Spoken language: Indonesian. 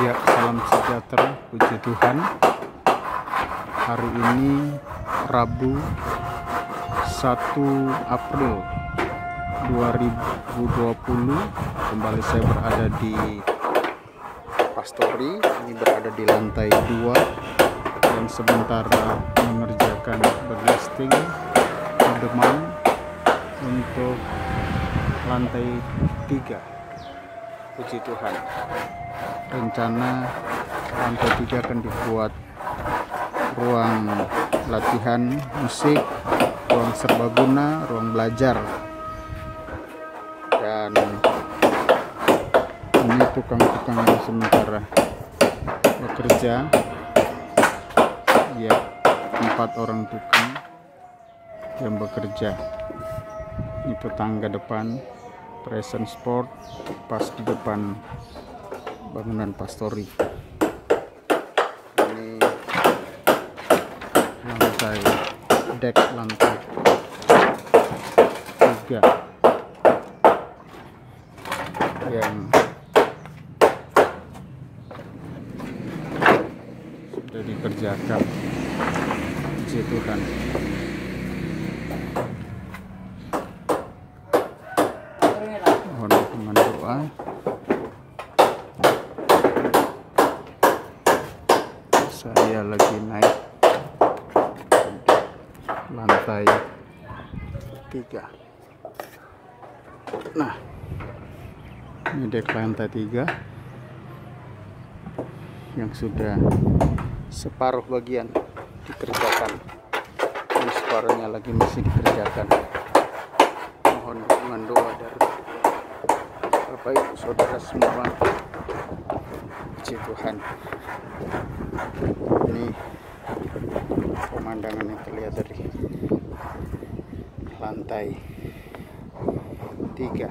Ya, salam sejahtera, puji Tuhan. Hari ini Rabu 1 April 2020 kembali saya berada di Pastori. Ini berada di lantai 2 dan sementara mengerjakan berlisting demam untuk lantai 3 puji Tuhan. Rencana lantai 3 akan dibuat ruang latihan musik ruang serbaguna ruang belajar. Dan ini tukang-tukang yang sementara bekerja. Ya empat orang tukang yang bekerja. Ini tetangga depan present sport pas di depan bangunan pastori ini lantai dek lantai tiga. Yang sudah dikerjakan puji Tuhan mohon saya lagi naik lantai tiga. Nah ini dek lantai tiga yang sudah separuh bagian dikerjakan. Dan separuhnya lagi masih dikerjakan. Mohon dukungan doa dari Bapak Ibu Saudara semua. Puji Tuhan. Ini pemandangan yang terlihat dari lantai tiga